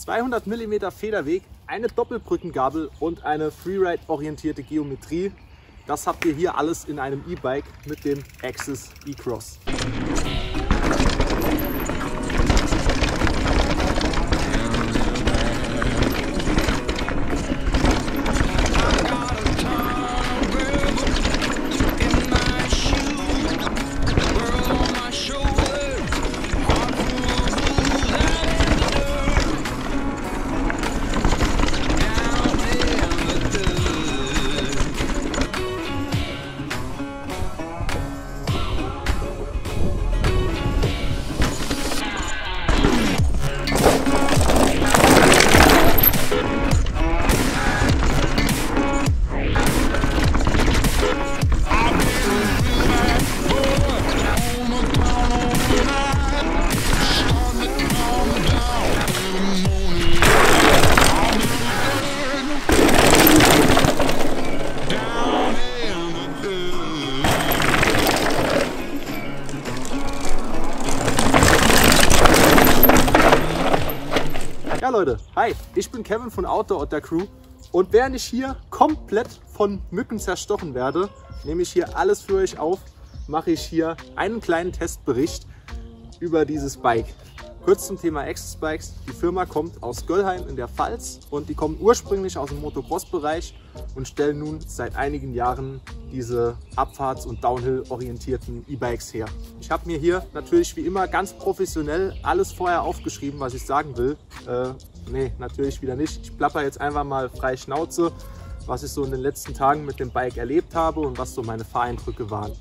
200 mm Federweg, eine Doppelbrückengabel und eine Freeride-orientierte Geometrie. Das habt ihr hier alles in einem E-Bike mit dem Axis E-Cross. Leute, hi, ich bin Kevin von Outdoor der Crew. Und während ich hier komplett von Mücken zerstochen werde, nehme ich hier alles für euch auf, mache ich hier einen kleinen Testbericht über dieses Bike. Kurz zum Thema Access Bikes. Die Firma kommt aus Göllheim in der Pfalz und die kommen ursprünglich aus dem Motocross-Bereich und stellen nun seit einigen Jahren diese Abfahrts- und Downhill-orientierten E-Bikes her. Ich habe mir hier natürlich wie immer ganz professionell alles vorher aufgeschrieben, was ich sagen will. Äh, nee, natürlich wieder nicht. Ich plapper jetzt einfach mal frei Schnauze, was ich so in den letzten Tagen mit dem Bike erlebt habe und was so meine Fahreindrücke waren.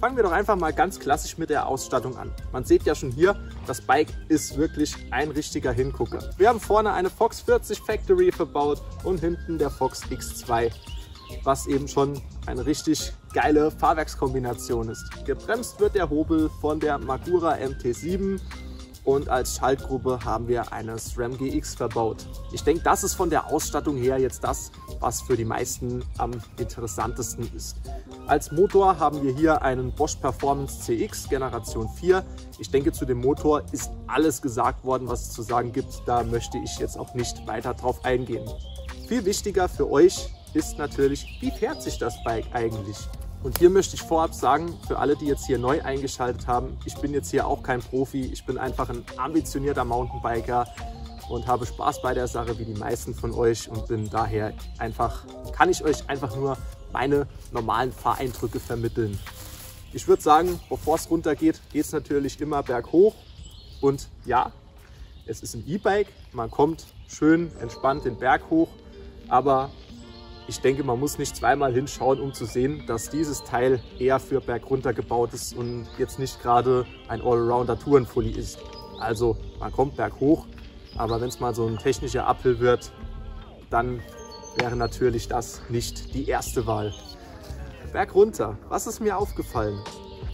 Fangen wir doch einfach mal ganz klassisch mit der Ausstattung an. Man sieht ja schon hier, das Bike ist wirklich ein richtiger Hingucker. Wir haben vorne eine Fox 40 Factory verbaut und hinten der Fox X2, was eben schon eine richtig geile Fahrwerkskombination ist. Gebremst wird der Hobel von der Magura MT7 und als Schaltgruppe haben wir eine SRAM GX verbaut. Ich denke, das ist von der Ausstattung her jetzt das, was für die meisten am interessantesten ist. Als Motor haben wir hier einen Bosch Performance CX Generation 4. Ich denke, zu dem Motor ist alles gesagt worden, was es zu sagen gibt. Da möchte ich jetzt auch nicht weiter drauf eingehen. Viel wichtiger für euch ist natürlich, wie fährt sich das Bike eigentlich? Und hier möchte ich vorab sagen, für alle, die jetzt hier neu eingeschaltet haben, ich bin jetzt hier auch kein Profi, ich bin einfach ein ambitionierter Mountainbiker und habe Spaß bei der Sache wie die meisten von euch und bin daher einfach, kann ich euch einfach nur meine normalen Fahreindrücke vermitteln. Ich würde sagen, bevor es runter geht, geht es natürlich immer berghoch und ja, es ist ein E-Bike, man kommt schön entspannt den Berg hoch, aber ich denke, man muss nicht zweimal hinschauen, um zu sehen, dass dieses Teil eher für bergunter gebaut ist und jetzt nicht gerade ein Allrounder Tourenfully ist. Also man kommt berghoch, aber wenn es mal so ein technischer Uphill wird, dann wäre natürlich das nicht die erste Wahl. Berg runter, was ist mir aufgefallen?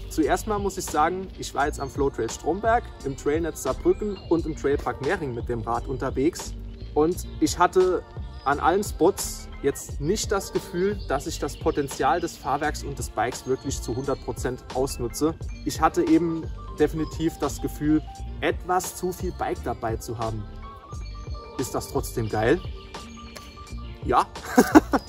Zuerst mal muss ich sagen, ich war jetzt am Flowtrail Stromberg, im Trailnetz Saarbrücken und im Trailpark Mehring mit dem Rad unterwegs. Und ich hatte an allen Spots jetzt nicht das Gefühl, dass ich das Potenzial des Fahrwerks und des Bikes wirklich zu 100% ausnutze. Ich hatte eben definitiv das Gefühl, etwas zu viel Bike dabei zu haben. Ist das trotzdem geil? Ja.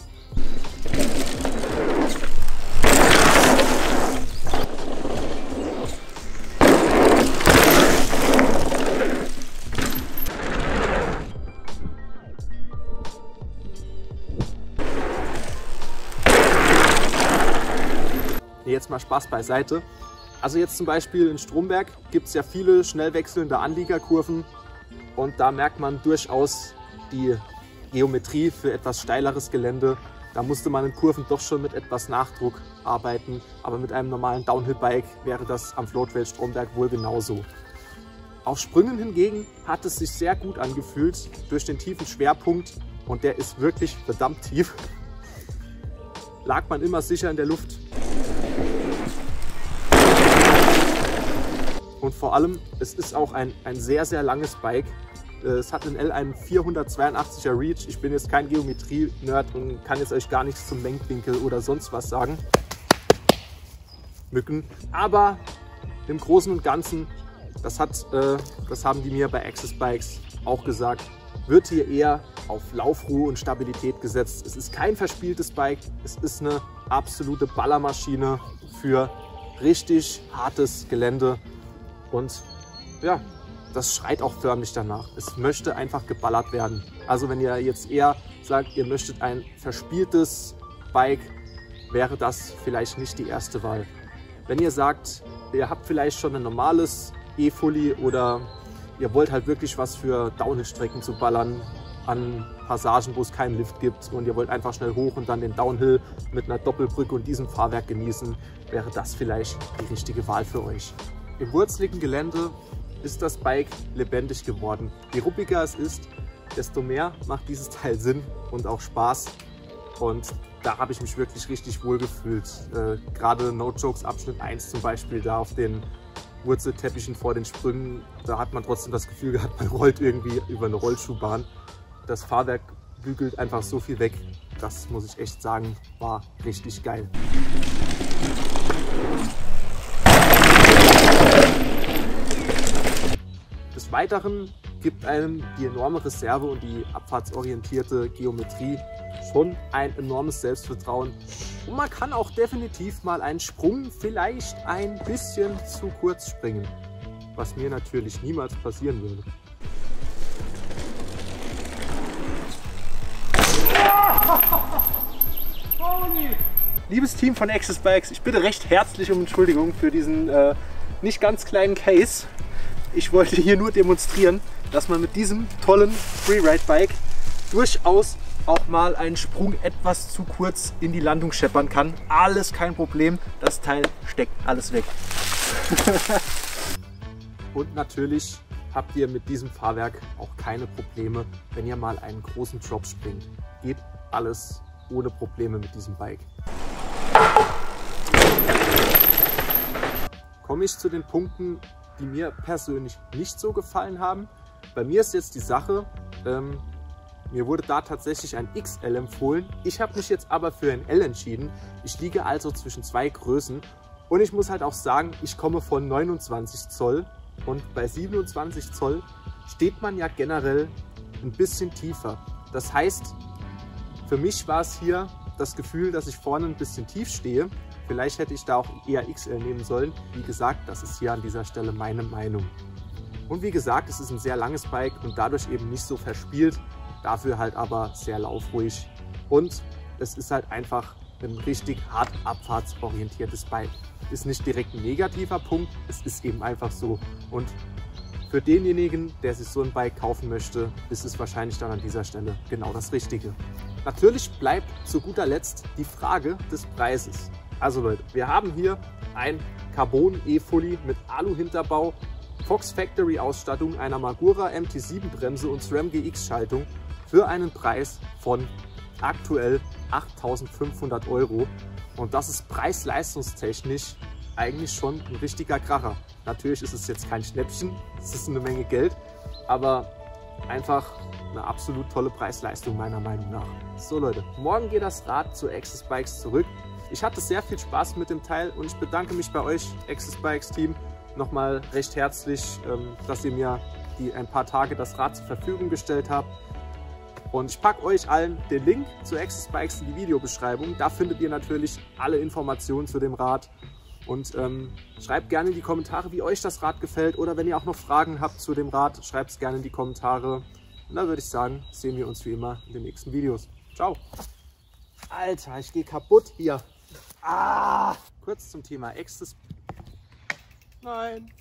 jetzt mal Spaß beiseite. Also jetzt zum Beispiel in Stromberg gibt es ja viele schnell wechselnde Anliegerkurven und da merkt man durchaus die Geometrie für etwas steileres Gelände. Da musste man in Kurven doch schon mit etwas Nachdruck arbeiten, aber mit einem normalen Downhill-Bike wäre das am Floatrail Stromberg wohl genauso. Auf Sprüngen hingegen hat es sich sehr gut angefühlt durch den tiefen Schwerpunkt und der ist wirklich verdammt tief. Lag man immer sicher in der Luft Und vor allem, es ist auch ein, ein sehr, sehr langes Bike. Äh, es hat in L einen 482er Reach. Ich bin jetzt kein Geometrie-Nerd und kann jetzt euch gar nichts zum Lenkwinkel oder sonst was sagen. Mücken. Aber im Großen und Ganzen, das, hat, äh, das haben die mir bei Access Bikes auch gesagt, wird hier eher auf Laufruhe und Stabilität gesetzt. Es ist kein verspieltes Bike, es ist eine absolute Ballermaschine für richtig hartes Gelände und ja, das schreit auch förmlich danach. Es möchte einfach geballert werden. Also wenn ihr jetzt eher sagt, ihr möchtet ein verspieltes Bike, wäre das vielleicht nicht die erste Wahl. Wenn ihr sagt, ihr habt vielleicht schon ein normales E-Fully oder ihr wollt halt wirklich was für Downhill-Strecken zu ballern, an Passagen, wo es keinen Lift gibt und ihr wollt einfach schnell hoch und dann den Downhill mit einer Doppelbrücke und diesem Fahrwerk genießen, wäre das vielleicht die richtige Wahl für euch. Im wurzeligen Gelände ist das Bike lebendig geworden. Je ruppiger es ist, desto mehr macht dieses Teil Sinn und auch Spaß. Und da habe ich mich wirklich richtig wohl gefühlt. Äh, Gerade No Jokes Abschnitt 1 zum Beispiel, da auf den Wurzelteppichen vor den Sprüngen, da hat man trotzdem das Gefühl gehabt, man rollt irgendwie über eine Rollschuhbahn. Das Fahrwerk bügelt einfach so viel weg. Das muss ich echt sagen, war richtig geil. Des Weiteren gibt einem die enorme Reserve und die abfahrtsorientierte Geometrie schon ein enormes Selbstvertrauen. Und man kann auch definitiv mal einen Sprung vielleicht ein bisschen zu kurz springen, was mir natürlich niemals passieren würde. Liebes Team von Access Bikes, ich bitte recht herzlich um Entschuldigung für diesen äh, nicht ganz kleinen Case. Ich wollte hier nur demonstrieren, dass man mit diesem tollen Freeride-Bike durchaus auch mal einen Sprung etwas zu kurz in die Landung scheppern kann. Alles kein Problem, das Teil steckt alles weg. Und natürlich habt ihr mit diesem Fahrwerk auch keine Probleme, wenn ihr mal einen großen Drop springt. Geht alles ohne Probleme mit diesem Bike. Komme ich zu den Punkten, die mir persönlich nicht so gefallen haben. Bei mir ist jetzt die Sache, ähm, mir wurde da tatsächlich ein XL empfohlen. Ich habe mich jetzt aber für ein L entschieden. Ich liege also zwischen zwei Größen. Und ich muss halt auch sagen, ich komme von 29 Zoll. Und bei 27 Zoll steht man ja generell ein bisschen tiefer. Das heißt, für mich war es hier das Gefühl, dass ich vorne ein bisschen tief stehe. Vielleicht hätte ich da auch eher XL nehmen sollen. Wie gesagt, das ist hier an dieser Stelle meine Meinung. Und wie gesagt, es ist ein sehr langes Bike und dadurch eben nicht so verspielt. Dafür halt aber sehr laufruhig. Und es ist halt einfach ein richtig hart abfahrtsorientiertes Bike. Ist nicht direkt ein negativer Punkt, es ist eben einfach so. Und für denjenigen, der sich so ein Bike kaufen möchte, ist es wahrscheinlich dann an dieser Stelle genau das Richtige. Natürlich bleibt zu guter Letzt die Frage des Preises. Also Leute, wir haben hier ein Carbon E-Fully mit Alu-Hinterbau, Fox Factory Ausstattung, einer Magura MT7 Bremse und SRAM GX Schaltung für einen Preis von aktuell 8500 Euro. Und das ist preis-leistungstechnisch eigentlich schon ein richtiger Kracher. Natürlich ist es jetzt kein Schnäppchen, es ist eine Menge Geld, aber einfach eine absolut tolle Preis-Leistung meiner Meinung nach. So Leute, morgen geht das Rad zu Access Bikes zurück. Ich hatte sehr viel Spaß mit dem Teil und ich bedanke mich bei euch, Access Bikes Team, nochmal recht herzlich, ähm, dass ihr mir die ein paar Tage das Rad zur Verfügung gestellt habt. Und ich packe euch allen den Link zu Access Bikes in die Videobeschreibung. Da findet ihr natürlich alle Informationen zu dem Rad. Und ähm, schreibt gerne in die Kommentare, wie euch das Rad gefällt. Oder wenn ihr auch noch Fragen habt zu dem Rad, schreibt es gerne in die Kommentare. Und dann würde ich sagen, sehen wir uns wie immer in den nächsten Videos. Ciao. Alter, ich gehe kaputt hier. Ah! Kurz zum Thema Access. Nein.